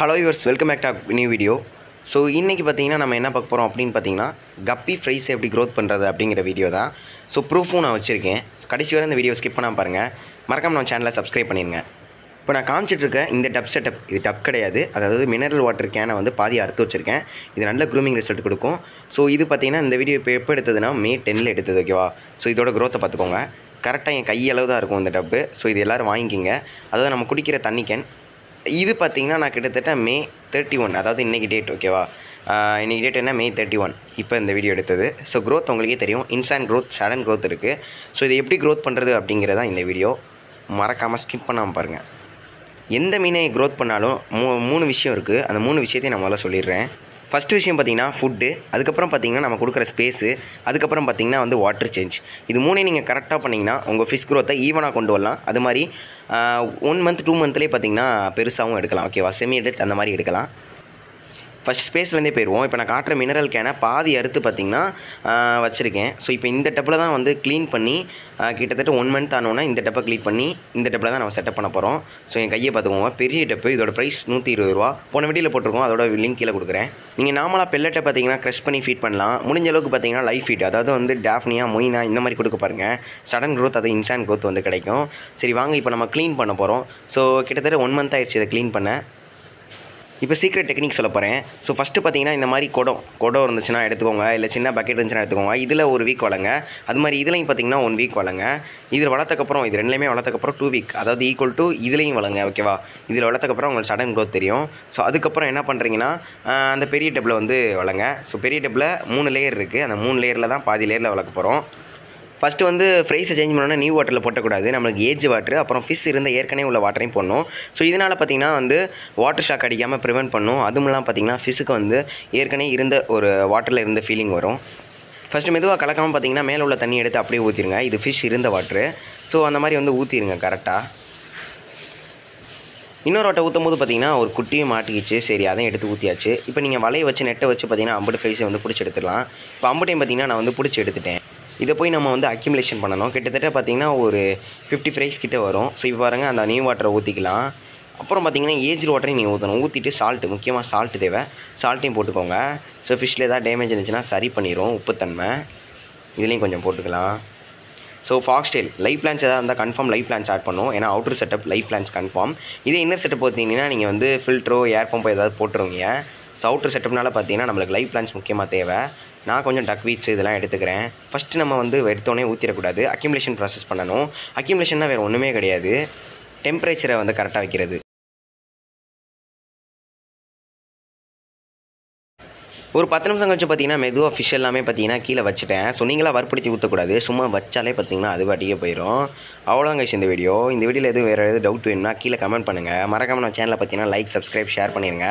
Hello viewers welcome back to new video so இன்றைக்கி பார்த்தீங்கன்னா நம்ம என்ன பார்க்க போகிறோம் அப்படின்னு பார்த்தீங்கன்னா கப்பி ஃப்ரைஸ் எப்படி க்ரோத் பண்ணுறது அப்படிங்கிற வீடியோ தான். ஸோ ப்ரூஃபும் நான் வச்சுருக்கேன். கடைசி வரை இந்த வீடியோ ஸ்கிப் பண்ணால் பாருங்கள் மறக்காம நம்ம சேனலை சப்ஸ்கிரைப் பண்ணிடுங்க இப்போ நான் காமிச்சிட்ருக்க இந்த டப் செட்டப் இது டப் கிடையாது. அதாவது மினரல் வாட்டர் கேனை வந்து பாதி அறுத்து வச்சுருக்கேன். இது நல்ல க்ரூமிங் ரிசல்ட் கொடுக்கும். ஸோ இது பார்த்தீங்கன்னா இந்த வீடியோ இப்போ எப்போ எடுத்ததுன்னா மே டென்னில் எடுத்தது ஓகேவா ஸோ இதோட க்ரோத்தை பார்த்துக்கோங்க. கரெக்டாக என் கையளவு தான் இருக்கும் இந்த டப்பு ஸோ இது எல்லோரும் வாங்கிக்கிங்க. அதாவது நம்ம குடிக்கிற தண்ணி கேன் இது பார்த்தீங்கன்னா நான் கிட்டத்தட்ட மே தேர்ட்டி ஒன் அதாவது இன்றைக்கி டேட் ஓகேவா இன்றைக்கி டேட் என்ன? மே தேர்ட்டி ஒன் இப்போ இந்த வீடியோ எடுத்தது. ஸோ க்ரோத் உங்களுக்கே தெரியும். இன்ஸ்டன்ட் க்ரோத் சடன் க்ரோத் இருக்குது ஸோ இது எப்படி க்ரோத் பண்ணுறது அப்படிங்கிறதா இந்த வீடியோ மறக்காமல் ஸ்கிப் பண்ணாமல் பாருங்கள் எந்த மீனை க்ரோத் பண்ணாலும் மூ மூணு விஷயம் இருக்குது அந்த மூணு விஷயத்தையும் நான் முதல்ல சொல்லிடுறேன். ஃபஸ்ட்டு விஷயம் பார்த்தீங்கன்னா ஃபுட்டு அதுக்கப்புறம் பார்த்தீங்கன்னா நம்ம கொடுக்குற ஸ்பேஸு அதுக்கப்புறம் பார்த்தீங்கன்னா வந்து வாட்டர் சேஞ்ச் இது மூணையும் நீங்கள் கரெக்டாக பண்ணிங்கன்னா உங்கள் ஃபிஷ் க்ரோத்தை ஈவனாக கொண்டு வரலாம். அது மாதிரி ஒன் மந்த் டூ மந்த்லேயே பார்த்தீங்கன்னா பெருசாகவும் எடுக்கலாம். ஓகேவா செமி எடிட் அந்த மாதிரி எடுக்கலாம். ஃபஸ்ட் ஸ்பேஸ்லேருந்தே போயிடுவோம் இப்போ நான் காட்டுற மினரல் கேனை பாதி அறுத்து பார்த்திங்கன்னா வச்சுருக்கேன். ஸோ இப்போ இந்த டப்பில் தான் வந்து க்ளீன் பண்ணி கிட்டத்தட்ட ஒன் மந்த் ஆனோன்னா இந்த டப்பை க்ளீன் பண்ணி இந்த டப்பில் தான் நம்ம செட்டப் பண்ண போகிறோம் ஸோ என் கையை பார்த்துக்கோங்க பெரிய டப்பு. இதோட ப்ரைஸ் நூற்றி இருபது ரூபா. போன வீடியோவில் போட்டிருக்கோம். அதோட லிங்க் கீழே கொடுக்குறேன். நீங்கள் நார்மலாக பெல்லட்டை பார்த்தீங்கன்னா க்ரஷ் பண்ணி ஃபீட் பண்ணலாம். முடிஞ்ச அளவுக்கு பார்த்தீங்கன்னா லைஃப் ஃபீட் அதாவது வந்து டாஃப்னியா மொயினா இந்த மாதிரி கொடுக்க பாருங்கள் சடன் க்ரோத் அது இன்சான் க்ரோத் வந்து கிடைக்கும். சரி வாங்க இப்போ நம்ம க்ளீன் பண்ண போகிறோம் ஸோ கிட்டத்தட்ட ஒன் மந்த் ஆயிடுச்சு இதை க்ளீன் பண்ண. இப்போ சீக்ரெட் டெக்னிக் சொல்ல போகிறேன் ஸோ ஃபஸ்ட்டு பார்த்தீங்கன்னா இந்த மாதிரி குடம் குடம் இருந்துச்சுன்னா எடுத்துக்கோங்க. இல்லை சின்ன பக்கெட் இருந்துச்சுன்னா எடுத்துக்கோங்க. இதில் ஒரு வீக் வளங்க. அது மாதிரி இதுலையும் பார்த்தீங்கன்னா ஒன் வீக் வளங்க. இதில் வளர்த்தக்கப்புறம் இது ரெண்டுலேயுமே வளர்த்தக்கப்புறம் டூ வீக் அதாவது ஈக்குவல் டு இதுலேயும் வளங்க ஓகேவா இதில் வளர்த்தக்கப்புறம் உங்களுக்கு சடன் க்ரோத் தெரியும். ஸோ அதுக்கப்புறம் என்ன பண்ணுறீங்கன்னா அந்த பெரிய டப்பில் வந்து வளங்க. ஸோ பெரிய டப்பில் மூணு லேயர் இருக்குது அந்த மூணு லேயரில் தான் பாதி லேயரில் வளர்க்க போகிறோம் ஃபஸ்ட்டு வந்து ஃப்ரைஸை சேஞ்ச் பண்ணோன்னா நியூ வாட்டரில் போட்டக்கூடாது. நம்மளுக்கு ஏஜ் வாட்டர் அப்புறம் ஃபிஷ் இருந்த ஏற்கனவே உள்ள வாட்டரையும் போடணும். ஸோ இதனால் பார்த்தீங்கன்னா வந்து வாட்டர் ஷாக் அடிக்காமல் ப்ரிவென்ட் பண்ணும். அதுவும் இல்லாமல் பார்த்தீங்கன்னா ஃபிஷ்ஷுக்கு வந்து ஏற்கனவே இருந்த ஒரு வாட்டரில் இருந்த ஃபீலிங் வரும். ஃபஸ்ட்டு மெதுவாக கலக்காமல் பார்த்தீங்கன்னா மேலே உள்ள தண்ணி எடுத்து அப்படியே ஊற்றிருங்க இது ஃபிஷ் இருந்த வாட்ரு ஸோ அந்த மாதிரி வந்து ஊற்றிடுங்க கரெக்டாக இன்னொரு வாட்டை ஊற்றும் போது பார்த்தீங்கன்னா ஒரு குட்டியும் மாட்டிக்கிச்சு. சரி அதையும் எடுத்து ஊற்றியாச்சு இப்போ நீங்கள் வலையை வச்சு நெட்டை வச்சு பார்த்தீங்கன்னா அம்புட்டு ஃப்ரைஸை வந்து பிடிச்சி எடுத்துடலாம். இப்போ அம்புட்டையும் பார்த்தீங்கன்னா நான் வந்து பிடிச்சி எடுத்துட்டேன். இதை போய் நம்ம வந்து அக்யூமுலேஷன் பண்ணணும். கிட்டத்தட்ட பார்த்தீங்கன்னா ஒரு ஃபிஃப்டி ஃப்ரைஸ் கிட்ட வரும். ஸோ இப்போ பாருங்கள் அந்த நியூ வாட்டரை ஊற்றிக்கலாம் அப்புறம் பார்த்தீங்கன்னா ஏஜ் வாட்டரையும் நீங்கள் ஊற்றணும் ஊற்றிட்டு சால்ட்டு முக்கியமாக சால்ட்டு தேவை. சால்ட்டையும் போட்டுக்கோங்க. ஸோ ஃபிஷ்ஷில் ஏதாவது டேமேஜ் இருந்துச்சுன்னா சரி பண்ணிடும் உப்புத்தன்மை. இதுலேயும் கொஞ்சம் போட்டுக்கலாம். ஸோ ஃபாக்ஸ்டைல் லைஃப் பிளான்ஸ் எதாவது இருந்தால் கன்ஃபார்ம் லைஃப் பிளான்ஸ் ஆட் பண்ணும். ஏன்னா outer setup live plants confirm இதே இன்னர் செட்டப் பார்த்தீங்கன்னா நீங்கள் வந்து ஃபில்ட்ரோ ஏர் பம்போ ஏதாவது போட்டுருவீங்க. ஸோ அவுட்டர் செட்டப்னால பார்த்தீங்கன்னா நம்மளுக்கு லைவ் பிளான்ஸ் முக்கியமாக தேவை. நான் கொஞ்சம் டக் வீட்ஸ் இதெல்லாம் எடுத்துக்கிறேன். ஃபஸ்ட்டு நம்ம வந்து எடுத்தோடனே ஊற்றிடக்கூடாது அக்யூமுலேஷன் ப்ராசஸ் பண்ணணும். அக்யூமுலேஷன்னா வேறு ஒன்றுமே கிடையாது. டெம்பரேச்சரை வந்து கரெக்டாக வைக்கிறது. ஒரு பத்து நிமிஷம் கழிச்சு பார்த்தீங்கன்னா மெதுவாக ஃபிஷ் எல்லாமே பார்த்தீங்கன்னா கீழே வச்சுட்டேன். ஸோ நீங்களாக வற்படுத்தி ஊற்றக்கூடாது சும்மா வச்சாலே பார்த்தீங்கன்னா அது வாட்டியே போயிடும் அவ்வளோங்க இந்த வீடியோ இந்த வீடியோவில் எதுவும் வேறு எதுவும் டவுட் வேணும்னா கீழே கமெண்ட் பண்ணுங்கள் மறக்காமல் நம்ம சேனலை பார்த்தீங்கன்னா லைக் சப்ஸ்கிரைப் ஷேர் பண்ணிடுங்க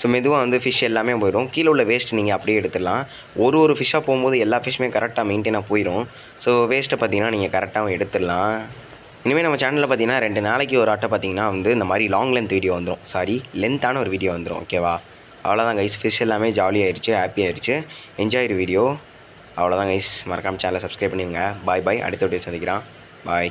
ஸோ மெதுவாக வந்து ஃபிஷ் எல்லாமே போயிடும். கீழே உள்ள வேஸ்ட் நீங்கள் அப்படியே எடுத்துடலாம். ஒரு ஒரு ஃபிஷ்ஷாக போகும்போது எல்லா ஃபிஷ்ஷுமே கரெக்டாக மெயின்டைனாக போயிடும் ஸோ வேஸ்ட்டை பார்த்தீங்கன்னா நீங்கள் கரெக்டாகவும் எடுத்துடலாம். இனிமேல் நம்ம சேனலில் பார்த்தீங்கன்னா ரெண்டு நாளைக்கு ஒரு ஆட்டை பார்த்தீங்கன்னா வந்து இந்த மாதிரி லாங் லென்த் வீடியோ வந்துடும் சாரி லென்த்தான ஒரு வீடியோ வந்துடும் ஓகேவா அவ்வளோதான் கைஸ் ஃபிஷ் எல்லாமே ஜாலியாகிடுச்சு ஹாப்பி ஆயிடுச்சு என்ஜாய் வீடியோ அவ்வளோதான் கைஸ் மறக்காம சேனலை சப்ஸ்கிரைப் பண்ணிடுங்க பாய் பாய் அடுத்த வீடியோ சந்திக்கிறான் பாய்